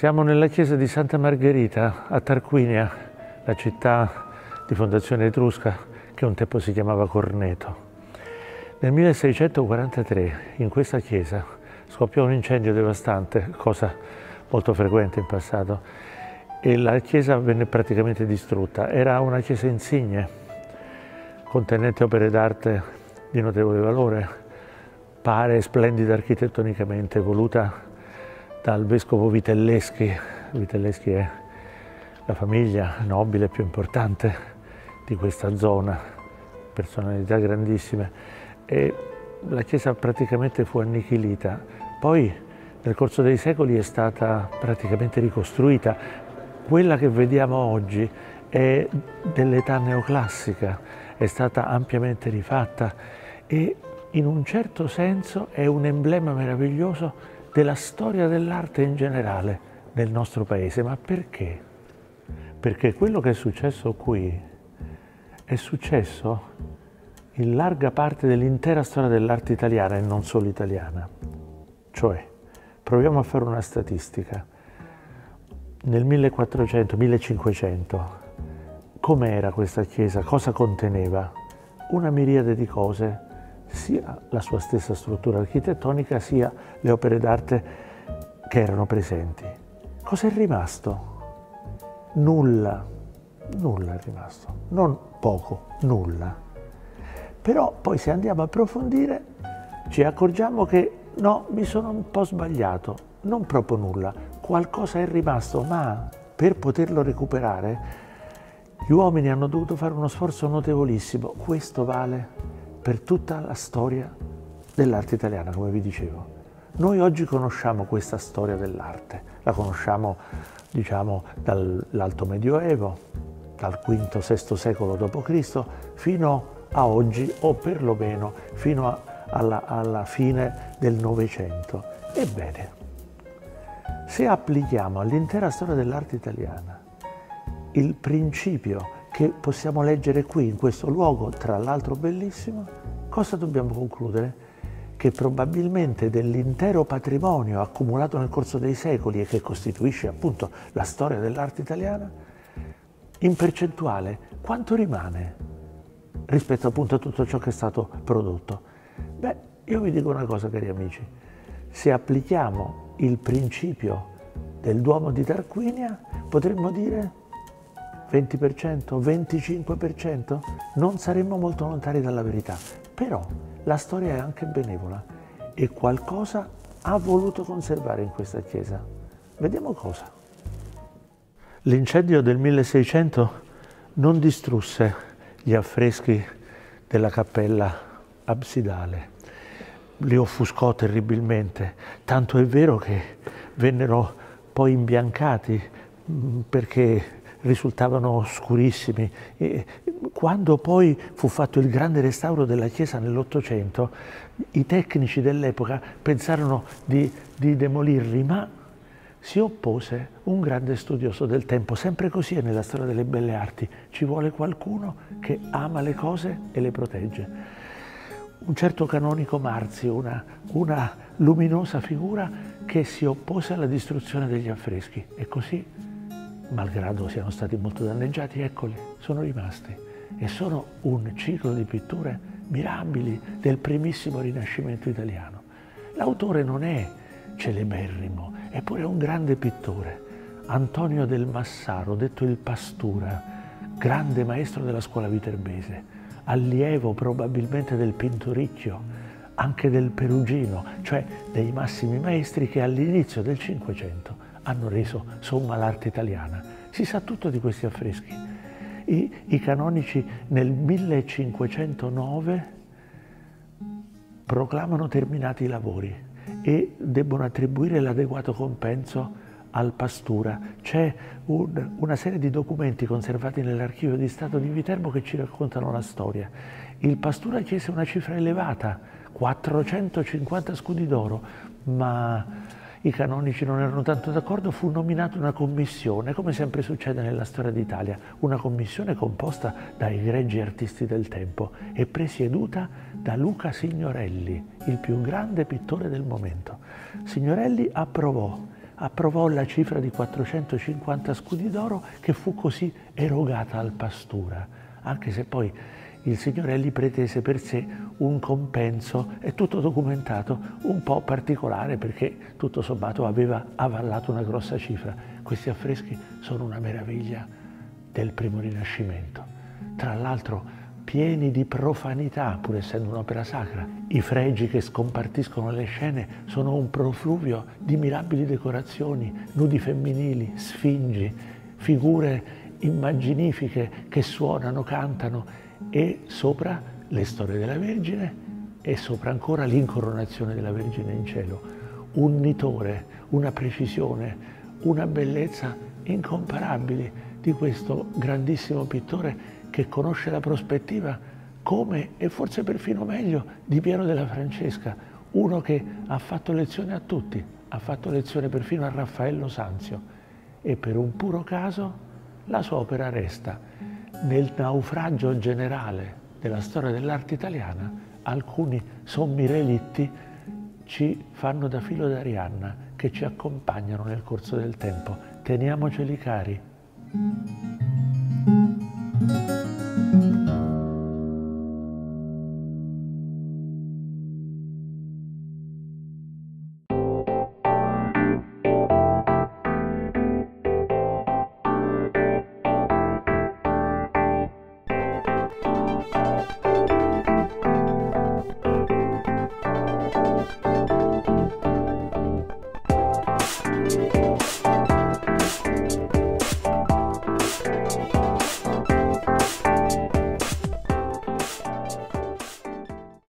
Siamo nella chiesa di Santa Margherita a Tarquinia, la città di fondazione etrusca che un tempo si chiamava Corneto. Nel 1643 in questa chiesa scoppiò un incendio devastante, cosa molto frequente in passato, e la chiesa venne praticamente distrutta. Era una chiesa insigne, contenente opere d'arte di notevole valore, pare splendida architettonicamente, voluta dal vescovo Vitelleschi. Vitelleschi è la famiglia nobile più importante di questa zona, personalità grandissime. E la chiesa praticamente fu annichilita. Poi nel corso dei secoli è stata praticamente ricostruita. Quella che vediamo oggi è dell'età neoclassica, è stata ampiamente rifatta e in un certo senso è un emblema meraviglioso della storia dell'arte in generale nel nostro paese. Ma perché? Perché quello che è successo qui è successo in larga parte dell'intera storia dell'arte italiana e non solo italiana. Cioè, proviamo a fare una statistica. Nel 1400-1500, com'era questa chiesa? Cosa conteneva? Una miriade di cose sia la sua stessa struttura architettonica sia le opere d'arte che erano presenti. Cosa è rimasto? Nulla, nulla è rimasto, non poco, nulla. Però poi se andiamo a approfondire ci accorgiamo che no, mi sono un po' sbagliato, non proprio nulla, qualcosa è rimasto, ma per poterlo recuperare gli uomini hanno dovuto fare uno sforzo notevolissimo, questo vale per tutta la storia dell'arte italiana, come vi dicevo. Noi oggi conosciamo questa storia dell'arte, la conosciamo diciamo dall'Alto Medioevo, dal V-VI secolo d.C. fino a oggi o perlomeno fino a, alla, alla fine del Novecento. Ebbene, se applichiamo all'intera storia dell'arte italiana il principio che possiamo leggere qui, in questo luogo, tra l'altro bellissimo, cosa dobbiamo concludere? Che probabilmente dell'intero patrimonio accumulato nel corso dei secoli e che costituisce appunto la storia dell'arte italiana, in percentuale quanto rimane rispetto appunto a tutto ciò che è stato prodotto? Beh, io vi dico una cosa cari amici, se applichiamo il principio del Duomo di Tarquinia potremmo dire 20%, 25%, non saremmo molto lontani dalla verità. Però la storia è anche benevola e qualcosa ha voluto conservare in questa chiesa. Vediamo cosa. L'incendio del 1600 non distrusse gli affreschi della cappella absidale, li offuscò terribilmente, tanto è vero che vennero poi imbiancati mm, perché risultavano scurissimi. E quando poi fu fatto il grande restauro della chiesa nell'Ottocento, i tecnici dell'epoca pensarono di, di demolirli, ma si oppose un grande studioso del tempo. Sempre così è nella storia delle belle arti. Ci vuole qualcuno che ama le cose e le protegge. Un certo canonico Marzio, una, una luminosa figura che si oppose alla distruzione degli affreschi. E così malgrado siano stati molto danneggiati, eccoli, sono rimasti e sono un ciclo di pitture mirabili del primissimo Rinascimento italiano. L'autore non è celeberrimo, eppure è un grande pittore. Antonio del Massaro, detto il Pastura, grande maestro della scuola viterbese, allievo probabilmente del Pinturicchio, anche del Perugino, cioè dei massimi maestri che all'inizio del Cinquecento hanno reso somma l'arte italiana. Si sa tutto di questi affreschi. I, I, canonici nel 1509 proclamano terminati i lavori e debbono attribuire l'adeguato compenso al Pastura. C'è un, una serie di documenti conservati nell'archivio di Stato di Viterbo che ci raccontano la storia. Il Pastura chiese una cifra elevata, 450 scudi d'oro, ma i canonici non erano tanto d'accordo, fu nominata una commissione, come sempre succede nella storia d'Italia, una commissione composta dai gregi artisti del tempo e presieduta da Luca Signorelli, il più grande pittore del momento. Signorelli approvò approvò la cifra di 450 scudi d'oro che fu così erogata al Pastura, anche se poi il signorelli pretese per sé un compenso, è tutto documentato, un po' particolare perché tutto sommato aveva avallato una grossa cifra. Questi affreschi sono una meraviglia del primo Rinascimento. Tra l'altro pieni di profanità, pur essendo un'opera sacra. I fregi che scompartiscono le scene sono un profluvio di mirabili decorazioni, nudi femminili, sfingi, figure immaginifiche che suonano, cantano e sopra le storie della Vergine e sopra ancora l'incoronazione della Vergine in cielo. Un nitore, una precisione, una bellezza incomparabili di questo grandissimo pittore che conosce la prospettiva come, e forse perfino meglio, di Piero della Francesca, uno che ha fatto lezione a tutti, ha fatto lezione perfino a Raffaello Sanzio e per un puro caso la sua opera resta nel naufragio generale della storia dell'arte italiana, alcuni sommi relitti ci fanno da filo d'Arianna che ci accompagnano nel corso del tempo. Teniamoceli cari.